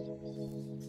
フフフ。